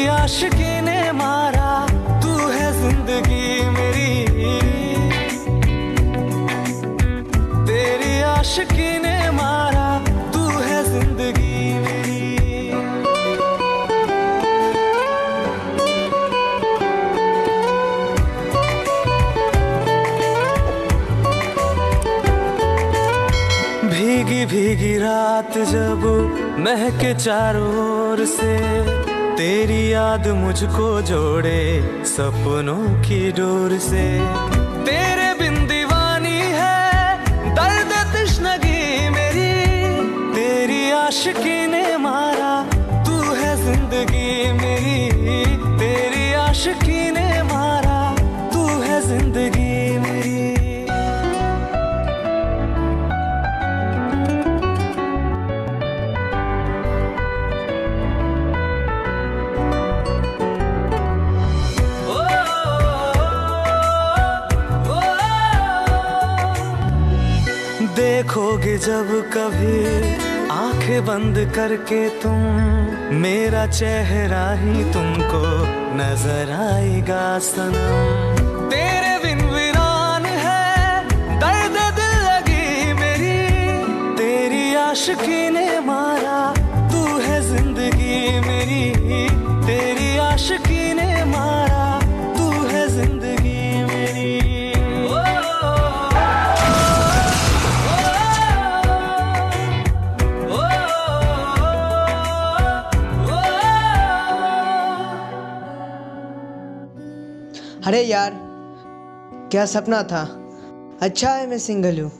मेरी आशिकी ने मारा, तू है ज़िंदगी मेरी। तेरी आशिकी ने मारा, तू है ज़िंदगी मेरी। भीगी भीगी रात जब महके चारों ओर से तेरी याद मुझको जोड़े सपनों की डोर से। तेरे बिन दीवानी है दर्द तश्नगी मेरी। तेरी आशिकी ने मारा, तू है ज़िंदगी मेरी। तेरी आशिकी देखोगे जब कभी आँखें बंद करके तुम, मेरा चेहरा ही तुमको नज़र आएगा सनम। तेरे बिन वीरान है, दर्द दिल लगी मेरी। तेरी आशिकी ने मारा, तू है ज़िंदगी मेरी। अरे यार क्या सपना था? अच्छा है मैं सिंगल हूँ।